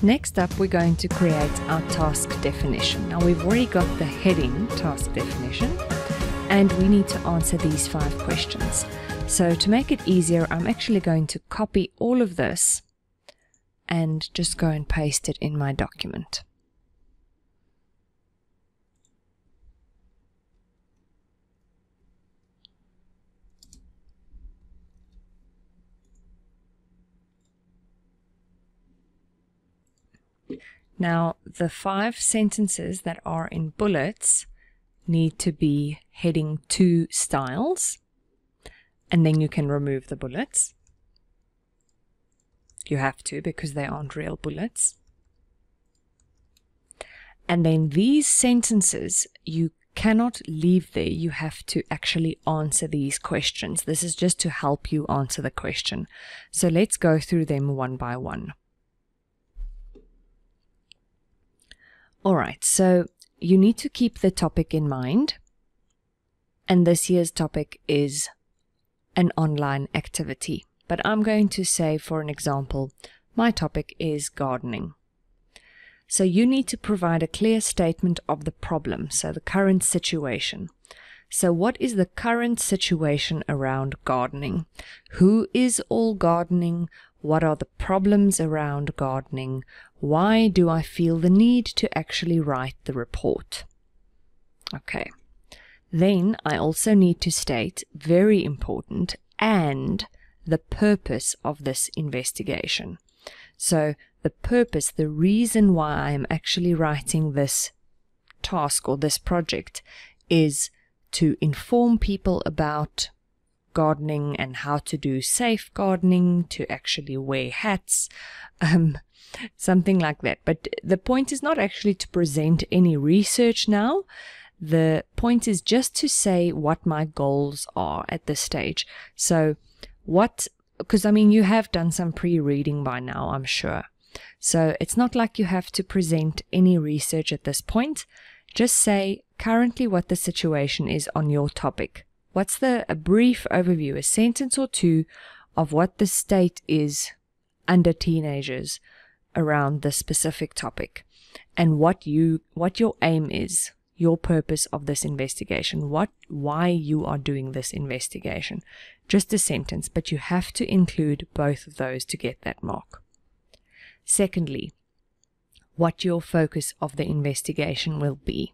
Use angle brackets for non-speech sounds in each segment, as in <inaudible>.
Next up, we're going to create our task definition. Now, we've already got the heading task definition, and we need to answer these five questions. So, to make it easier, I'm actually going to copy all of this and just go and paste it in my document. Now, the five sentences that are in bullets need to be heading 2 styles, and then you can remove the bullets. You have to because they aren't real bullets. And then these sentences, you cannot leave there. You have to actually answer these questions. This is just to help you answer the question. So let's go through them one by one. All right, so you need to keep the topic in mind. And this year's topic is an online activity. But I'm going to say, for an example, my topic is gardening. So you need to provide a clear statement of the problem, so the current situation. So what is the current situation around gardening? Who is all gardening? What are the problems around gardening? Why do I feel the need to actually write the report? Okay. Then I also need to state, very important, and the purpose of this investigation. So the purpose, the reason why I am actually writing this task or this project is to inform people about gardening and how to do safe gardening, to actually wear hats, <laughs> um, something like that. But the point is not actually to present any research now. The point is just to say what my goals are at this stage. So, what, because I mean, you have done some pre reading by now, I'm sure. So, it's not like you have to present any research at this point. Just say currently what the situation is on your topic. What's the a brief overview, a sentence or two of what the state is under teenagers around this specific topic and what you what your aim is your purpose of this investigation what why you are doing this investigation? Just a sentence but you have to include both of those to get that mark. Secondly what your focus of the investigation will be.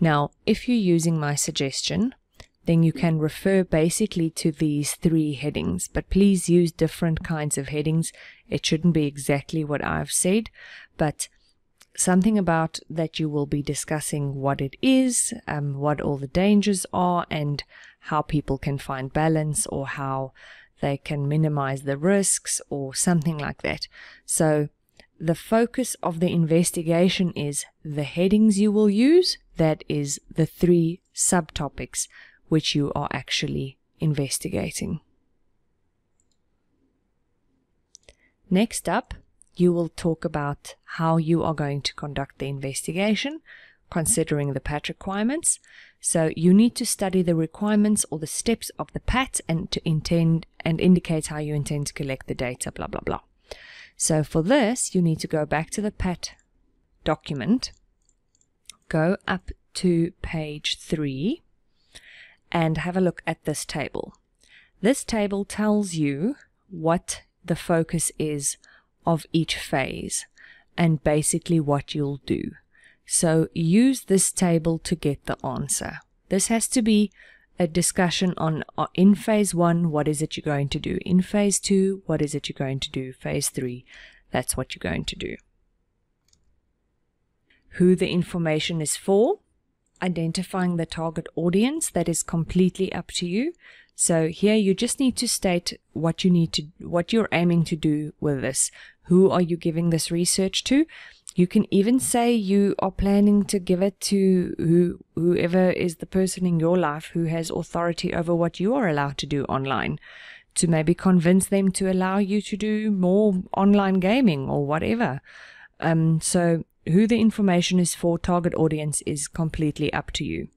Now if you're using my suggestion then you can refer basically to these three headings. But please use different kinds of headings. It shouldn't be exactly what I've said, but something about that you will be discussing what it is, um, what all the dangers are, and how people can find balance or how they can minimize the risks or something like that. So the focus of the investigation is the headings you will use, that is the three subtopics which you are actually investigating. Next up, you will talk about how you are going to conduct the investigation, considering the PAT requirements. So you need to study the requirements or the steps of the PAT and to intend and indicate how you intend to collect the data, blah, blah, blah. So for this, you need to go back to the PAT document, go up to page three, and have a look at this table. This table tells you what the focus is of each phase and basically what you'll do. So use this table to get the answer. This has to be a discussion on uh, in phase one, what is it you're going to do? In phase two, what is it you're going to do? Phase three, that's what you're going to do. Who the information is for, identifying the target audience, that is completely up to you. So here you just need to state what you need to, what you're aiming to do with this. Who are you giving this research to? You can even say you are planning to give it to who, whoever is the person in your life who has authority over what you are allowed to do online to maybe convince them to allow you to do more online gaming or whatever. Um, so who the information is for, target audience is completely up to you.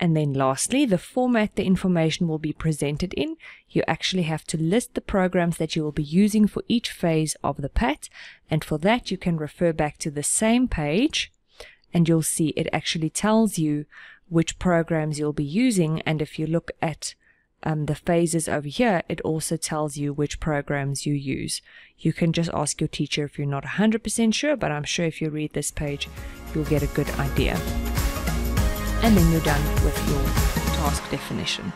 And then lastly, the format the information will be presented in. You actually have to list the programs that you will be using for each phase of the PAT. And for that, you can refer back to the same page and you'll see it actually tells you which programs you'll be using. And if you look at um, the phases over here, it also tells you which programs you use. You can just ask your teacher if you're not 100% sure, but I'm sure if you read this page, you'll get a good idea. And then you're done with your task definition.